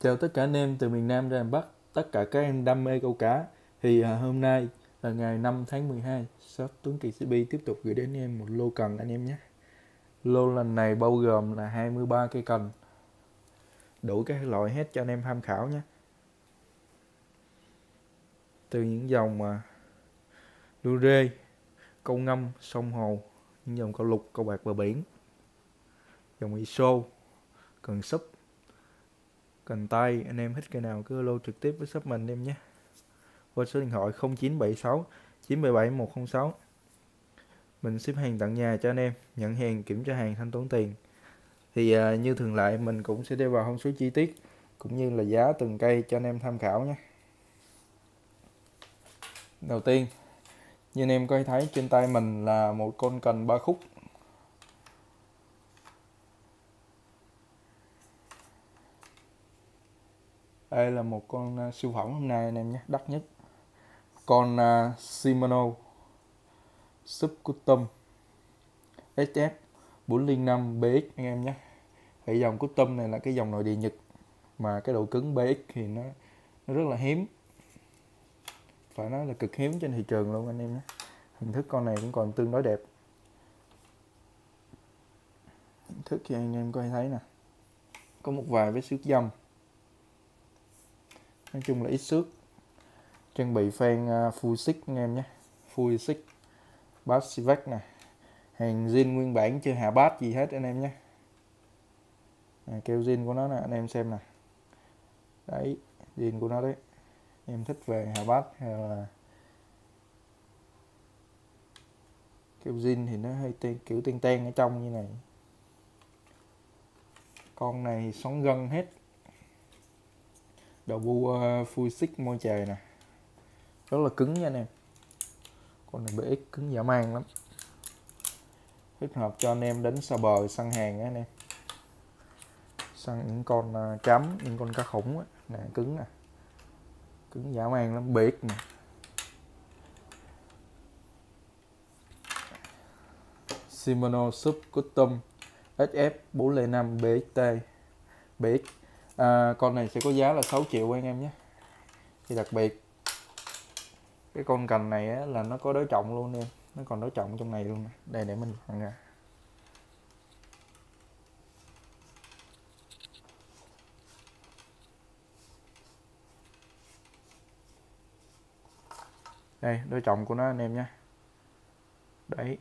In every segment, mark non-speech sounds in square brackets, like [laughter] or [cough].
Chào tất cả anh em từ miền Nam ra miền Bắc, tất cả các em đam mê câu cá. Thì à, hôm nay là ngày 5 tháng 12, shop Tuấn Kỳ CB tiếp tục gửi đến em một lô cần anh em nhé. Lô lần này bao gồm là 23 cây cần, đủ các loại hết cho anh em tham khảo nhé. Từ những dòng mà lưu rê, câu ngâm, sông hồ, những dòng câu lục, câu bạc bờ biển, dòng ISO, cần súp, cần tay anh em thích cây nào cứ lô trực tiếp với shop mình em nhé. Qua số điện thoại 0976 977 106 mình ship hàng tận nhà cho anh em nhận hàng kiểm tra hàng thanh toán tiền. Thì à, như thường lệ mình cũng sẽ đeo vào thông số chi tiết cũng như là giá từng cây cho anh em tham khảo nhé. Đầu tiên như anh em có thấy trên tay mình là một con cần ba khúc. Đây là một con uh, siêu phẩm hôm nay anh em nhé đắt nhất. Con uh, Shimano Sub Custom SF 405 BX anh em nhé. Cái dòng Custom này là cái dòng nội địa Nhật mà cái độ cứng BX thì nó nó rất là hiếm. Phải nói là cực hiếm trên thị trường luôn anh em nhé. Hình thức con này cũng còn tương đối đẹp. Hình thức thì anh em có thể thấy nè. Có một vài vết xước dâm nói chung là ít xước. Trang bị fan uh, full six anh em nhé. Full six. Bass Civac này hàng zin nguyên bản chưa hạ bát gì hết anh em nhé. À, keo zin của nó nè anh em xem nè. Đấy zin của nó đấy. Em thích về hạ bát hay là keo zin thì nó hơi tên, kiểu ten ten ở trong như này. Con này sóng gân hết đầu bu uh, full six môi trời nè. Rất là cứng nha anh em. Con này BX cứng dã man lắm. Thích hợp cho anh em đến xa bờ săn hàng á anh em. Săn những con uh, chấm những con cá khủng á. Nè cứng nè cứng dã man lắm BX nè Shimano Sub Custom SF 405 BXT BX à, con này sẽ có giá là 6 triệu anh em nhé. Thì đặc biệt cái con cành này á, là nó có đối trọng luôn em. Nó còn đối trọng trong này luôn đây để mình nhận ra đây đối trọng của nó anh em nhé. Đấy.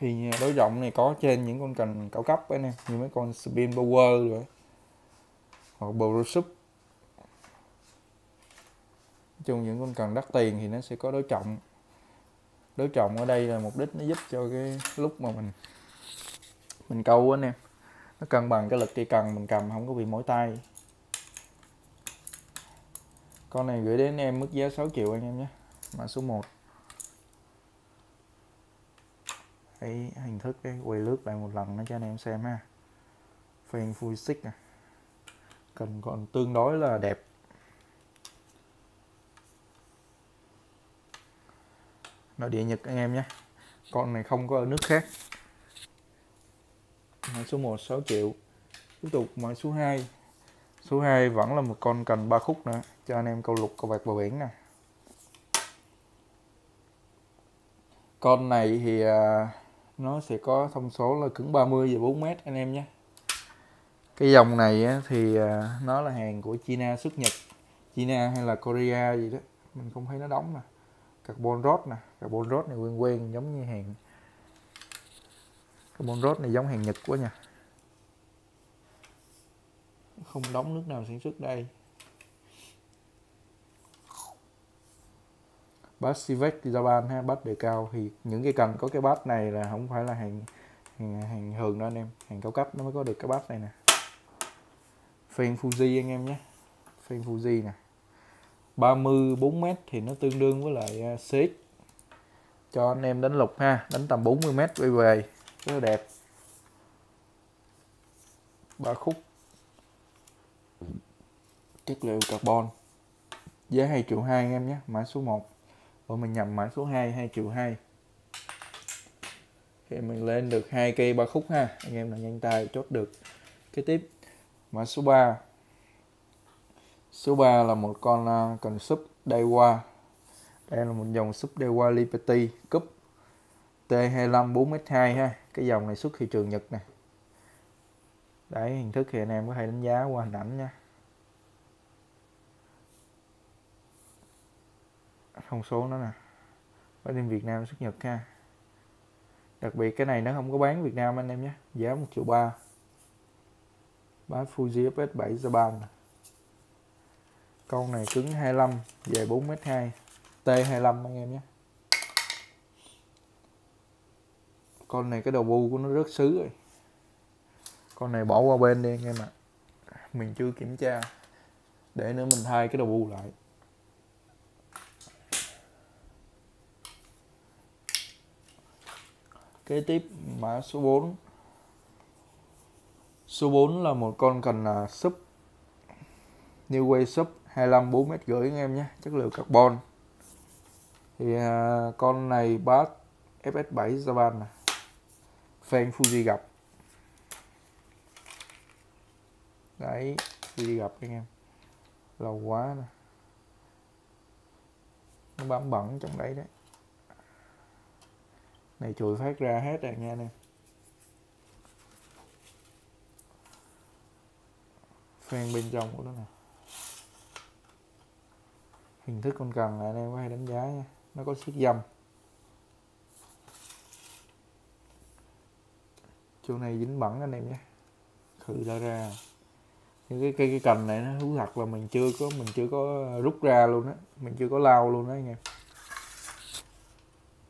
Thì à, đối trọng này có trên những con cần cao cấp ấy nè, như mấy con spin power rồi hoặc bro nói chung những con cần đắt tiền thì nó sẽ có đối trọng. Đối trọng ở đây là mục đích nó giúp cho cái lúc mà mình mình câu anh em nó cân bằng cái lực cây cần mình cầm, không có bị mỏi tay. Con này gửi đến em mức giá 6 triệu anh em nhé, mã số 1 cái hình thức cái quay lướt lại một lần nó cho anh em xem ha. Fan full stick nè cần còn tương đối là đẹp. Nội địa Nhật anh em nhé. Con này không có ở nước khác. Mã số 1 6 triệu. Tiếp tục mã số 2 số 2 vẫn là một con cần ba khúc nữa. Cho anh em câu lục câu bạc bờ biển nè. Con này thì uh, nó sẽ có thông số là cứng 30 và 4 mét anh em nhé. Cái dòng này thì à, nó là hàng của China xuất Nhật China hay là Korea gì đó. Mình không thấy nó đóng nè. Carbon rod nè. Carbon rod này quen quen giống như hàng. Carbon rod này giống hàng Nhật quá nha. Không đóng nước nào sản xuất đây bát Civex Japan ha bát đề cao. Thì những cái cần có cái bát này là không phải là hàng hàng, hàng thường đó anh em. Hàng cao cấp nó mới có được cái bát này nè. Phèn Fuji anh em nhé. Phèn Fuji nè. 34 m thì nó tương đương với lại à, CX cho anh em đánh lục ha đánh tầm 40 m quay về. Rất là đẹp. Ba khúc. Chất liệu carbon. Giá 2 triệu 2 anh em nhé mã số 1 Ủa mình nhầm mã số 2 2 triệu 2 thì mình lên được hai cây ba khúc ha. Anh em là nhanh tay chốt được. Cái tiếp mã số 3 số 3 là một con uh, cần súp Daiwa. Đây là một dòng súp Daiwa Liberty cup T25 4m2 ha. Cái dòng này xuất thị trường Nhật nè. Đấy hình thức thì anh em có thể đánh giá qua hình ảnh nha. Thông số nó nè. Ở bên Việt Nam xuất Nhật ha. Đặc biệt cái này nó không có bán Việt Nam anh em nhé. Giá một triệu ba. Bán Fuji FS7 Japan con này cứng 25 dài 4m2 T25 anh em nhé. Con này cái đầu bu của nó rất xứ rồi. Con này bỏ qua bên đi anh em ạ. À. mình chưa kiểm tra. Để nữa mình thay cái đầu bu lại. Kế tiếp mã số 4 số 4 là một con cần là sub New Way sub 25 4m rưỡi anh em nhé chất liệu carbon. Thì à, con này bass FS7 Japan nè. Fan Fuji gặp. Đấy Fuji gặp anh em. Lâu quá nè. Nó bám bẩn trong đấy đấy này, chùi phát ra hết rồi nha anh em phen bên trong của nó nè. Hình thức con cần là anh em có hay đánh giá nha. Nó có siết dâm. Chỗ này dính bẩn anh em nhé. Khử ra ra. Những cái cây cái cành này nó thú thật là mình chưa có, mình chưa có rút ra luôn á. Mình chưa có lau luôn đó anh em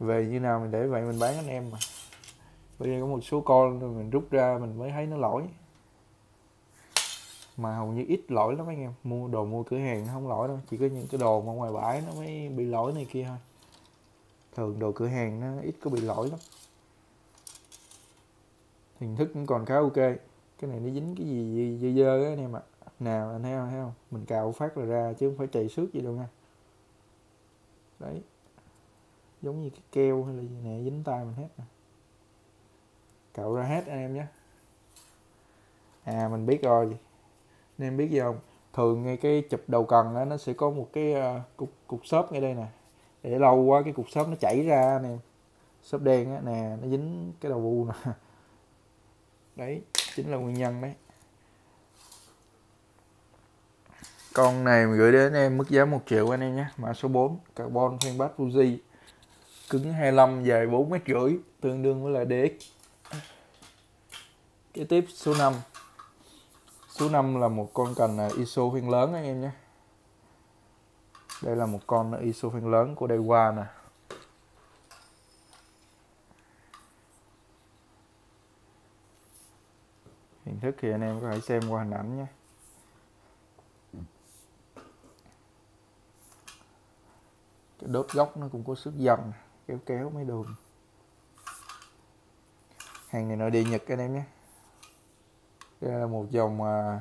về như nào mình để vậy mình bán anh em mà. Bây giờ có một số con mình rút ra mình mới thấy nó lỗi. Mà hầu như ít lỗi lắm anh em. Mua đồ mua cửa hàng nó không lỗi đâu. Chỉ có những cái đồ mà ngoài bãi nó mới bị lỗi này kia thôi. Thường đồ cửa hàng nó ít có bị lỗi lắm. Hình thức cũng còn khá ok. Cái này nó dính cái gì dơ dơ á anh em ạ. À. nào, anh thấy không thấy không? Mình cào phát là ra chứ không phải chạy xước gì đâu nha. Đấy giống như cái keo hay là gì nè dính tay mình hết nè. Cạo ra hết anh em nhé. À mình biết rồi. Anh em biết gì không? Thường ngay cái chụp đầu cần đó, nó sẽ có một cái uh, cục cục xốp ngay đây nè. Để lâu quá cái cục xốp nó chảy ra nè. Xốp đen á nè nó dính cái đầu vu nè. [laughs] Đấy chính là nguyên nhân đấy. Con này mình gửi đến em mức giá 1 triệu anh em nhé. Mã số 4 carbon phan bát Fuji cứng 25 dài 4 mét rưỡi, tương đương với là DX kế tiếp, số 5 số 5 là một con cần à, ISO phiên lớn anh em nhé. Đây là một con ISO phiên lớn của Daiwa nè. Hình thức thì anh em có thể xem qua hình ảnh nhé. Cái đốt góc nó cũng có sức dần kéo kéo mấy đường. Hàng này nội địa nhật anh em nhé. Đây là một dòng uh,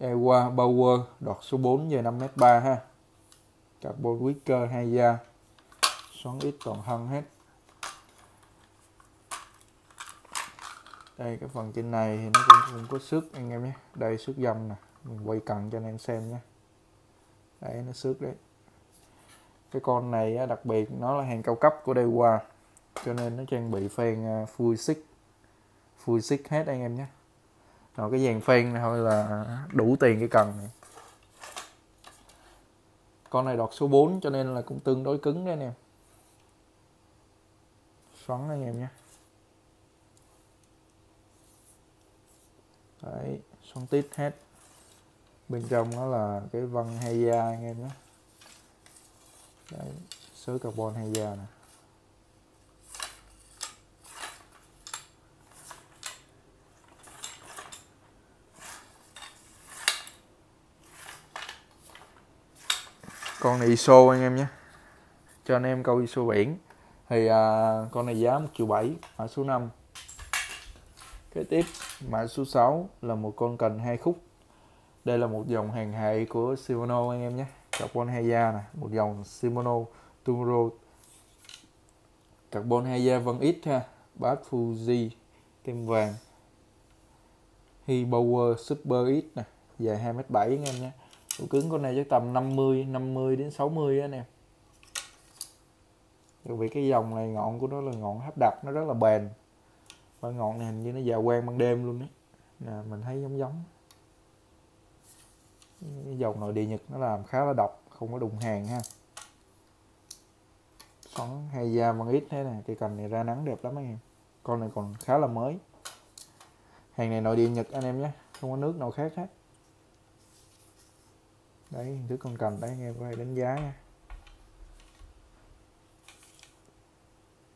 Ewa Power đọt số 4 về 5m3 ha. Carbon wicker hai da. Xoắn ít toàn thân hết. Đây cái phần trên này thì nó cũng, cũng có xước anh em nhé. Đây xước dâm nè. Mình quay cận cho anh em xem nhé. Đấy nó xước đấy cái con này đặc biệt nó là hàng cao cấp của Daiwa, cho nên nó trang bị phèn à, full six full six hết anh em nhé. Rồi cái dàn phèn này thôi là đủ tiền cái cần này. Con này đọt số 4 cho nên là cũng tương đối cứng đấy anh em. Xoắn anh em nhé. Đấy, xoắn tít hết. Bên trong đó là cái vân hay da anh em nhé đấy sới carbon hay da nè. Con này ISO anh em nhé. Cho anh em câu ISO biển. Thì à, con này giá 1 triệu 7 mã số 5 kế tiếp mã số 6 là một con cần hai khúc. Đây là một dòng hàng hệ của Shimano anh em nhé carbon Heya nè, một dòng Shimano Tumuro carbon Heya Vân X ha bát Fuji tem vàng. Hi Power Super X nè, dài 2m7 anh em nhé. Độ cứng con này chắc tầm 50 50 đến 60 anh em. Bởi vì cái dòng này ngọn của nó là ngọn hấp đặt nó rất là bền. Và ngọn này hình như nó già quen ban đêm luôn đấy nè, mình thấy giống giống dầu nội địa nhật nó làm khá là độc, không có đụng hàng ha. Xoắn hay da bằng ít thế này, cây cành này ra nắng đẹp lắm anh em. Con này còn khá là mới. Hàng này nội địa nhật anh em nhé, không có nước nào khác hết. Đấy thứ con cành đấy, anh em có thể đánh giá nha.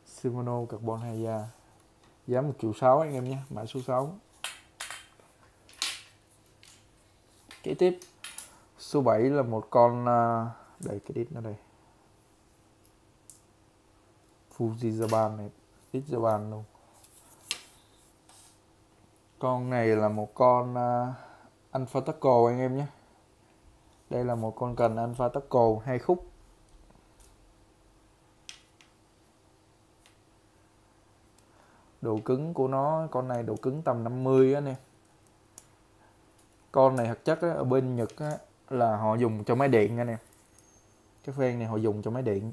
Shimano carbon hay da. Giá một triệu sáu anh em nhé, mã số 6 kế tiếp số 7 là một con à, đây cái đít nó đây. Fuji Japan này đít Japan luôn. Con này là một con uh, Alpha Taco anh em nhé. Đây là một con cần Alpha Taco hai khúc. Độ cứng của nó con này độ cứng tầm 50 á nè con này thực chất á, ở bên Nhật á, là họ dùng cho máy điện anh em, cái phen này họ dùng cho máy điện.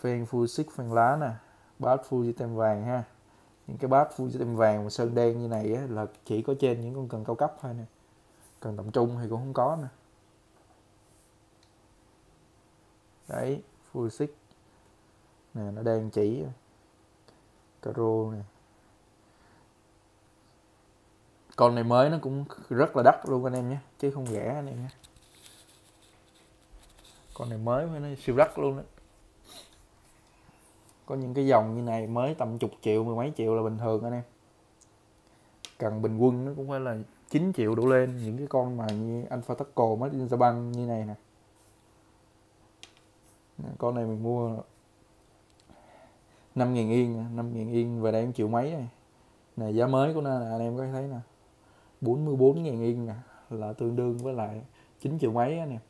Phen full xích phen lá nè. Bát full tem vàng ha. Những cái bát full tem vàng và sơn đen như này á, là chỉ có trên những con cần cao cấp thôi nè. Cần tầm trung thì cũng không có nè. Đấy full xích nè nó đang chỉ. Caro nè. Con này mới nó cũng rất là đắt luôn anh em nhé, chứ không rẻ anh em nhé. Con này mới mới nó siêu đắt luôn đó có những cái dòng như này mới tầm chục triệu, mười mấy triệu là bình thường anh em. Cần bình quân nó cũng phải là 9 triệu đổ lên. Những cái con mà như Alpha Taco mới in Japan như này nè. Con này mình mua 5.000 yên 5.000 yên về đây em chịu mấy này này, giá mới của nó là anh em có thấy nè. 44.000 yên nè là tương đương với lại 9 triệu mấy anh em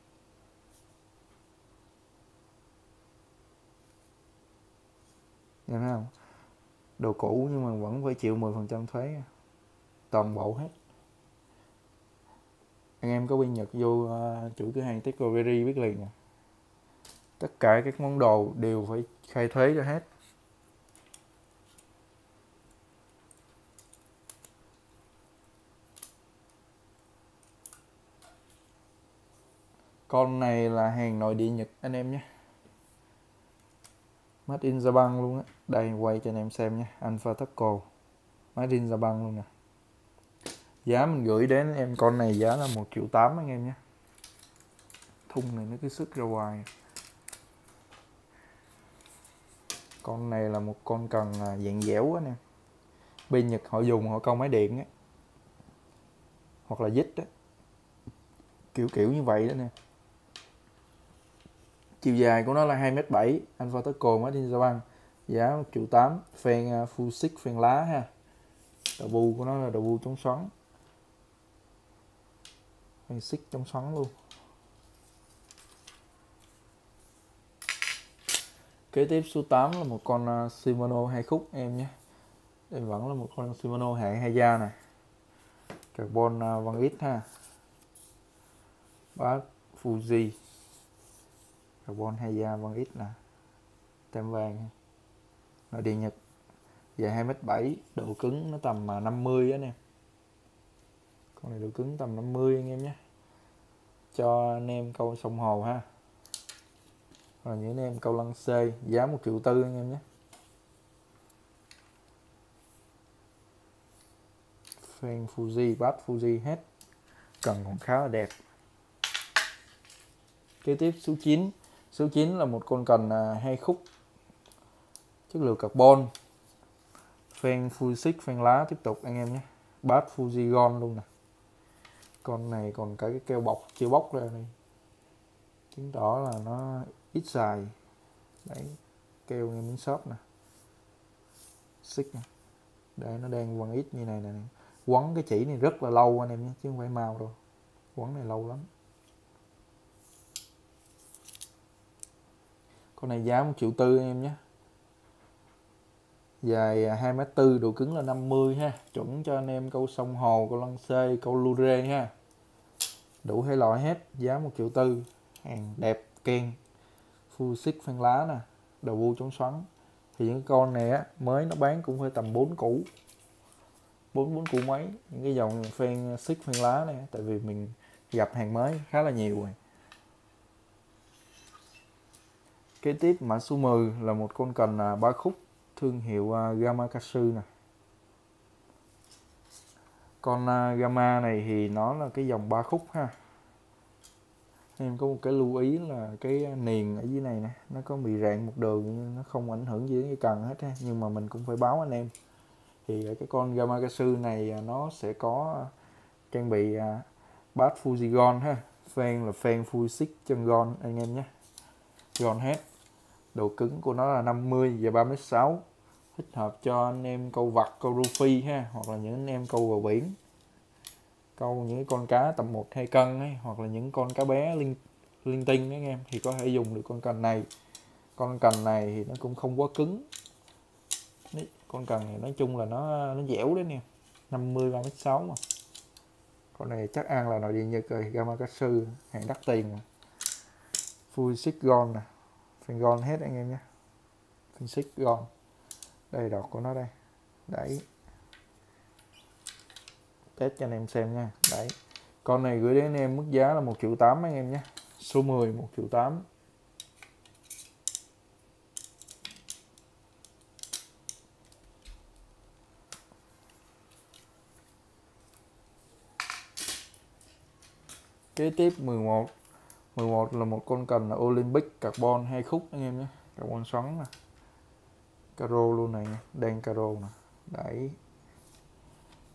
nghe thấy không? Đồ cũ nhưng mà vẫn phải chịu 10% thuế toàn bộ hết. Anh em có bên Nhật vô uh, chủ cửa hàng Techcovery biết liền à tất cả các món đồ đều phải khai thuế cho hết. Con này là hàng nội địa Nhật, anh em nhé. Made in Japan luôn á. Đây, quay cho anh em xem nhé. Alpha Taco. Made in Japan luôn nè. Giá mình gửi đến em, con này giá là một triệu tám anh em nhé. Thùng này nó cứ sức ra ngoài con này là một con cần à, dạng dẻo á nè bên Nhật họ dùng, họ câu máy điện á. Hoặc là dít á. Kiểu kiểu như vậy đó nè chiều dài của nó là 2m7 Alpha Taco Made in băng giá 1 triệu 8 phen uh, full six phen lá ha. Đầu bu của nó là đầu bu chống xoắn. Phen xích chống xoắn luôn. Kế tiếp số 8 là một con uh, Shimano hai khúc em nhé. Đây vẫn là một con Shimano hạng hai da này carbon à, uh, vân ít ha. Bát Fuji carbon hay da vân ít nè tem vàng. Nội địa nhật, dài 2m7 độ cứng nó tầm à, 50 á nè con này độ cứng tầm 50 anh em nhé. Cho anh em câu sông hồ ha. Rồi những anh em câu lăng xê, giá 1 triệu tư anh em nhé. Fan Fuji bass Fuji hết. Cần còn khá là đẹp. Kế tiếp số 9 số 9 là một con cần à, hai khúc. Chất liệu carbon. Phen full six phen lá, tiếp tục anh em nhé. Bát Fuji Gon luôn nè. Con này còn cả cái keo bọc chưa bóc ra đây. Chứng tỏ là nó ít xài đấy, keo nghe miếng shop nè. Xích nè. Đây nó đang quăng ít như này nè. Quấn cái chỉ này rất là lâu anh em nhé, chứ không phải mau đâu. Quấn này lâu lắm. Con này giá một triệu tư em nhé. Dài à, 2 m tư, độ cứng là 50 ha. Chuẩn cho anh em câu sông hồ, câu lăng xê, câu lure ha đủ hai loại hết, giá một triệu tư. Hàng đẹp ken full xích phan lá nè, đầu vu chống xoắn. Thì những con này á, mới nó bán cũng hơi tầm 4 củ. Bốn bốn củ mấy. Những cái dòng phan xích phan lá này tại vì mình gặp hàng mới khá là nhiều rồi. Kế tiếp mã số 10 là một con cần à, ba khúc thương hiệu à, Gamakatsu nè. Con à, Gamma này thì nó là cái dòng ba khúc ha. Em có một cái lưu ý là cái niền ở dưới này nè, nó có bị rạn một đường nhưng nó không ảnh hưởng gì đến cái cần hết ha. Nhưng mà mình cũng phải báo anh em. Thì cái con Gamakatsu này nó sẽ có trang bị bát Fujigon ha. Fan là fan Fujisik chân gon, anh em nhé. Gon hết độ cứng của nó là 50 và 36 thích hợp cho anh em câu vặt câu rô phi ha hoặc là những anh em câu vào biển. Câu những con cá tầm 1 2 cân ấy hoặc là những con cá bé linh linh tinh anh em thì có thể dùng được con cần này. Con cần này thì nó cũng không quá cứng. Đấy, con cần này nói chung là nó nó dẻo đấy nè 50 36 mà. Con này chắc ăn là nội địa nhật rồi Gamakatsu hàng đắt tiền mà. Full six gon nè mình gòn hết anh em nhé. Mình xích gòn đây, đọt của nó đây. Đấy. Test cho anh em xem nha. Đấy. Con này gửi đến anh em mức giá là một triệu tám anh em nhé. Số 10 một triệu tám. Kế tiếp 11 11 là một con cần là Olympic carbon hai khúc anh em nhé. Carbon xoắn nè caro luôn này đen caro nè. Đấy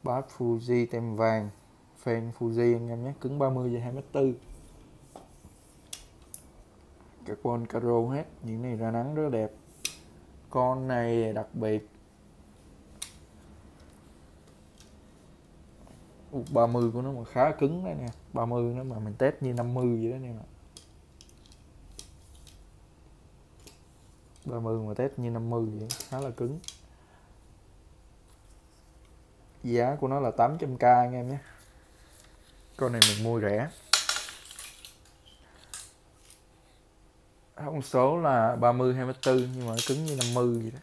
bát Fuji tem vàng. Fan Fuji anh em nhé. Cứng 30 và 2m4 carbon caro hết. Những này ra nắng rất đẹp. Con này đặc biệt. 30 của nó mà khá cứng đấy nè. 30 nó mà mình test như 50 vậy đó nè 30 mà test như 50 vậy, khá là cứng. Giá của nó là 800k anh em nhé. Con này mình mua rẻ. Thông số là 30 24 nhưng mà cứng như 50 vậy đó.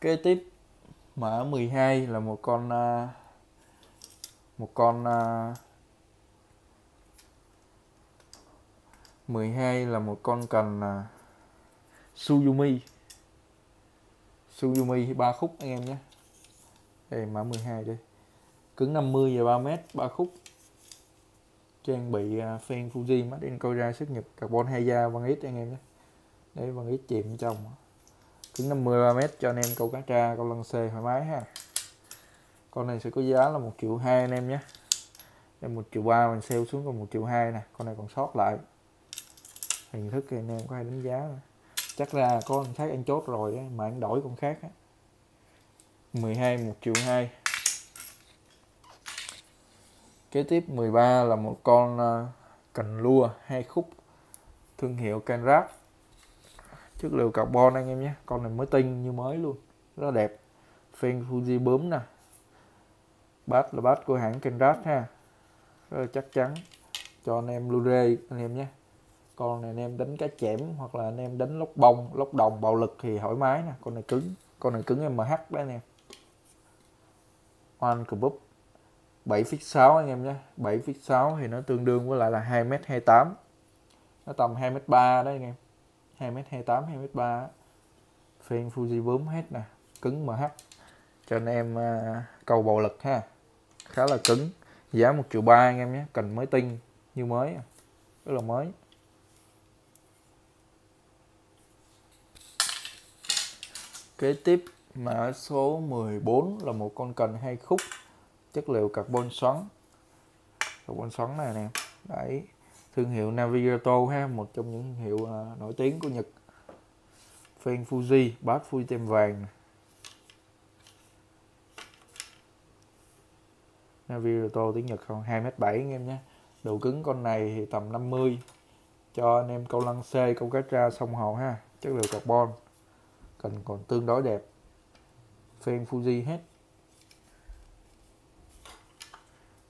Kế tiếp, mã 12 là một con à, một con à, 12 là một con cần Suzumi. Suzumi ba khúc anh em nhé. Đây mã 12 đây. Cứng 50 và 3 mét ba khúc. Trang bị à, uh, fan Fuji mắt in coi ra xuất nhập carbon hai da văn ít anh em nhé. Đấy văn ít chìm trong. Cứng 50 3 mét cho anh em câu cá tra câu lăng xê thoải mái ha. Con này sẽ có giá là một triệu hai anh em nhé. Đây một triệu ba mình sale xuống còn một triệu hai nè. Con này còn sót lại. Hình thức thì anh em có ai đánh giá nữa chắc ra có con khác anh chốt rồi đấy mà anh đổi con khác á. 12 một triệu hai. Kế tiếp 13 là một con ờ, cần lua, hai khúc. Thương hiệu Canrap chất liệu carbon anh em nhé. Con này mới tinh như mới luôn. Rất đẹp. Phen Fuji bướm nè. Bát là bát của hãng Canrap ha. Rất là chắc chắn. Cho anh em Blu-ray anh em nhé con này anh em đánh cá chẽm hoặc là anh em đánh lóc bông lóc đồng bạo lực thì thoải mái nè. Con này cứng con này cứng MH đấy anh em. One Club 7 feet 6 anh em nhé. 7 feet 6 thì nó tương đương với lại là 2m28 nó tầm 2m3 đó anh em. 2m28 2m3 phiên Fuji bướm hết nè. Cứng MH cho anh em à, uh, cầu bầu lực ha. Khá là cứng. Giá 1 triệu ba anh em nhé. Cần mới tinh như mới à. rất là mới. Kế tiếp mã số 14 là một con cần hai khúc chất liệu carbon xoắn. Carbon xoắn này nè đấy thương hiệu Navigato ha một trong những thương hiệu uh, nổi tiếng của Nhật. Phen Fuji bát Fuji tem vàng Navigato tiếng Nhật không 2m7 anh em nhé. Độ cứng con này thì tầm 50 cho anh em câu lăng xê câu cá tra sông hồ ha chất liệu carbon cần còn tương đối đẹp. Fan Fuji hết.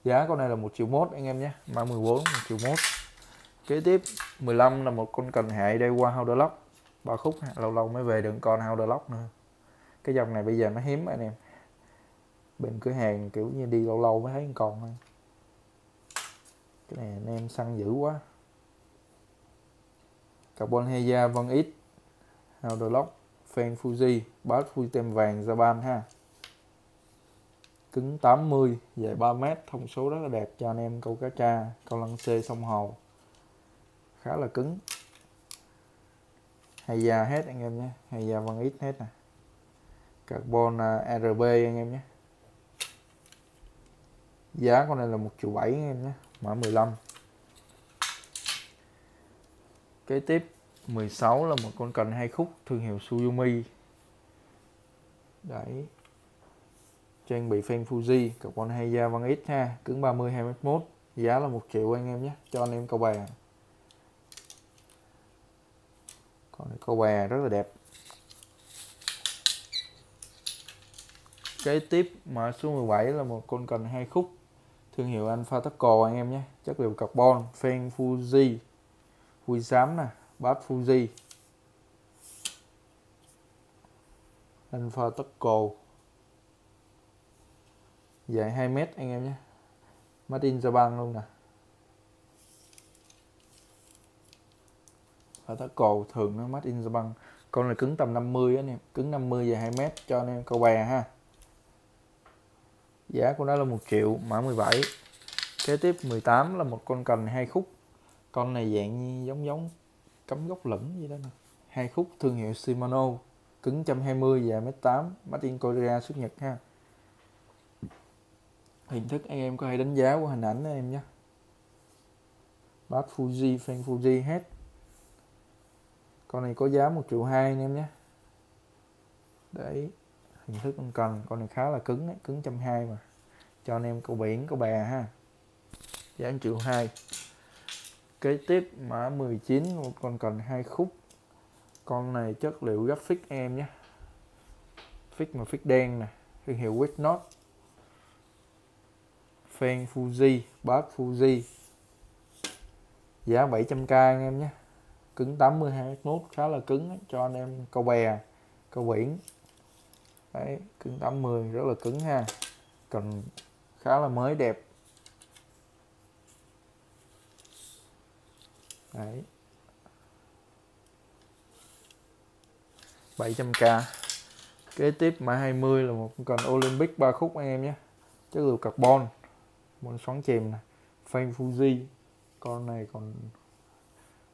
Giá con này là một triệu mốt anh em nhé. Mã 14 một triệu mốt. Kế tiếp 15 là một con cần hệ đây qua Howder Lock. Ba khúc, lâu lâu mới về được con Howder Lock nữa. Cái dòng này bây giờ nó hiếm anh em. Bên cửa hàng kiểu như đi lâu lâu mới thấy còn thôi. Cái này anh em săn dữ quá. Carbon heya vân ít Howder Lock fan Fuji bass Fuji tem vàng Japan ha. Cứng 80 dài 3 mét, thông số rất là đẹp cho anh em câu cá tra, câu lăng xê sông hồ khá là cứng. Hay già hết anh em nhé, hay già văn ít hết nè. Carbon à, RB anh em nhé. Giá con này là một triệu bảy anh em nhé, mã 15 kế tiếp. 16 là một con cần hai khúc, thương hiệu Suyumi đấy. Trang bị fan Fuji carbon hay da văn X ha, cứng 30 21 giá là 1 triệu anh em nhé, cho anh em câu bè. Còn câu bè rất là đẹp. Kế tiếp mã số 17 là một con cần hai khúc, thương hiệu Alpha Taco anh em nhé. Chất liệu carbon, fan Fuji. Fuji xám nè bát Fuji Alpha Taco dài 2 mét anh em nhé. Martin Japan luôn nè. Và tá cồ thường nó made in Japan con này cứng tầm 50 anh em. Cứng 50 và 2 mét cho anh em câu bè ha. Giá của nó là 1 triệu, mã 17 kế tiếp 18 là một con cần hai khúc. Con này dạng giống giống cấm gốc lẫn gì đó nè. Hai khúc thương hiệu Shimano cứng 120 và mét 8 made in Korea xuất Nhật ha. Hình thức anh em có thể đánh giá qua hình ảnh anh em nhé. Bát Fuji fan Fuji hết. Con này có giá 1 triệu 2 anh em nhé. Đấy hình thức con cần. Con này khá là cứng ấy, cứng trăm hai mà. Cho anh em câu biển câu bè ha. Giá 1 triệu 2 kế tiếp mã 19 một con cần hai khúc. Con này chất liệu graphic em nhé. Fix mà fix đen nè. Thương hiệu Witnot fan Fuji bass Fuji. Giá 700k anh em nhé. Cứng 82 nốt khá là cứng ấy, cho anh em câu bè câu biển. Đấy cứng 80 rất là cứng ha. Cần khá là mới đẹp. Đấy. 700k kế tiếp mã 20 là một cần Olympic 3 khúc anh em nhé. Chất liệu carbon. Một xoắn chèm này fan Fuji. Con này còn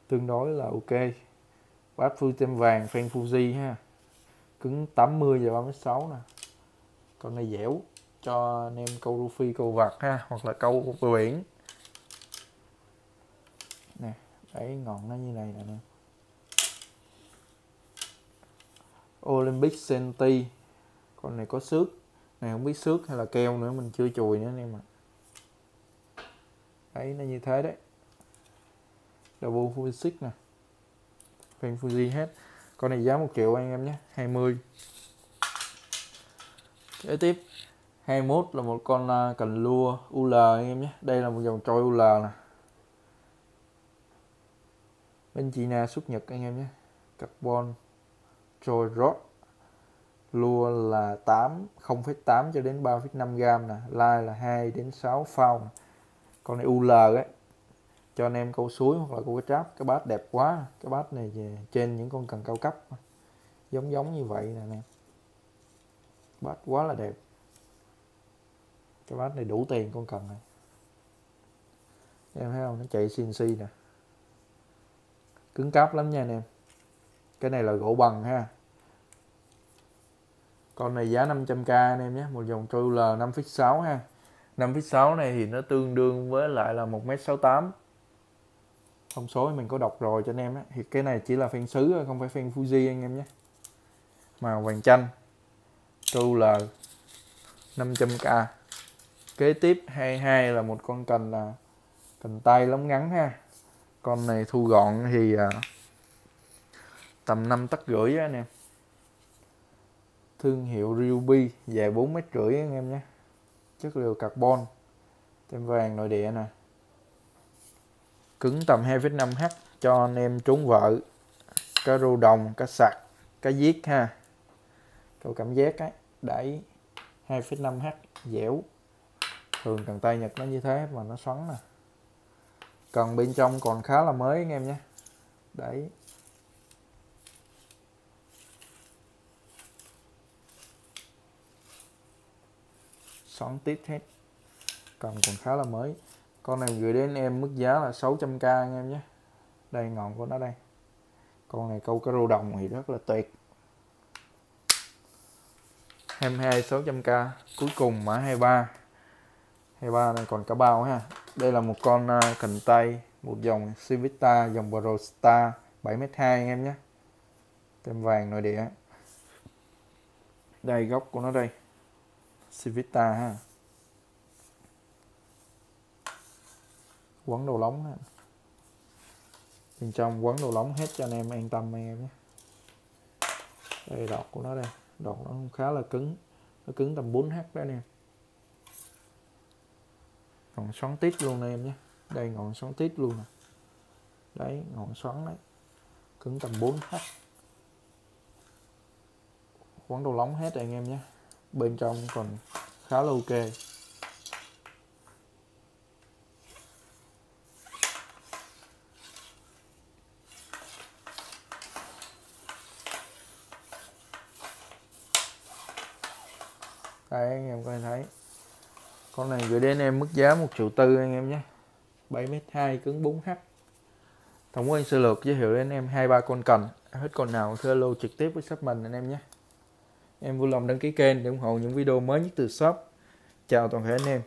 tương đối là ok. Bát phu tem vàng, fan Fuji ha. Cứng 80 và 36 nè. Con này dẻo cho anh em câu rô phi, câu vặt ha, hoặc là câu bờ biển nè đấy ngọn nó như này nè Olympic Senti con này có xước. Này, không biết xước hay là keo nữa, mình chưa chùi nữa anh em ạ. Đấy, nó như thế đấy. Double full six nè. Fan Fuji hết. Con này giá 1 triệu anh em nhé 20 kế tiếp 21 là một con à, cần lua UL anh em nhé. Đây là một dòng trôi UL nè bên China xuất Nhật anh em nhé. Carbon trôi rod. Lua là 8 0,8 cho đến 3,5 gram nè. Line là 2 đến 6 phao con này UL ấy. Cho anh em câu suối hoặc là câu cái tráp. Cái bát đẹp quá. Cái bát này trên những con cần cao cấp. Giống giống như vậy nè anh bát quá là đẹp. Cái bát này đủ tiền con cần này. Em thấy không? Nó chạy CNC nè cứng cáp lắm nha anh em. Cái này là gỗ bằng ha. Con này giá 500k anh em nhé. Một dòng tru l 5.6 ha. 5.6 này thì nó tương đương với lại là 1m68 thông số mình có đọc rồi cho anh em á. Thì cái này chỉ là phen sứ không phải phen Fuji anh em nhé. Màu vàng chanh. Tru l 500k kế tiếp 22 là một con cần là cần tay lóng ngắn ha con này thu gọn thì à, tầm 5 tấc rưỡi anh em. Thương hiệu Ruby dài 4 mét rưỡi anh em nhé. Chất liệu carbon tem vàng nội địa nè. Cứng tầm 2,5H cho anh em trúng vợ. Cá rô đồng cá sạc cá giết ha. Câu cảm giác ấy đẩy 2,5H dẻo. Thường cần tay nhật nó như thế mà nó xoắn nè cần bên trong còn khá là mới anh em nhé. Đấy. Xoắn tít hết. Cần còn khá là mới. Con này gửi đến em mức giá là 600k anh em nhé. Đây, ngọn của nó đây. Con này câu cá rô đồng thì rất là tuyệt. 22 600k cuối cùng mã 23 23 này còn cả bao ha đây là một con à, cần tay, một dòng Civita, dòng Pro Star 7m2 anh em nhé. Tem vàng nội địa. Đây, góc của nó đây. Civita ha. Quấn đồ lóng ha bên trong quấn đồ lóng hết cho anh em an tâm anh em nhé. Đây, đọt của nó đây. Đọt nó khá là cứng. Nó cứng tầm 4h đó anh em còn xoắn tít luôn này em nhé. Đây ngọn xoắn tít luôn nè. Đấy, ngọn xoắn đấy. Cứng tầm 4h quấn đồ lóng hết anh em nhé. Bên trong còn khá là ok. Đây, anh em có thể thấy con này gửi đến em mức giá một triệu tư anh em nhé. 7m2 cứng 4H Tổng quan sơ lược giới thiệu đến em hai ba con cần hết con nào thưa lô trực tiếp với shop mình anh em nhé. Em vui lòng đăng ký kênh để ủng hộ những video mới nhất từ shop. Chào toàn thể anh em.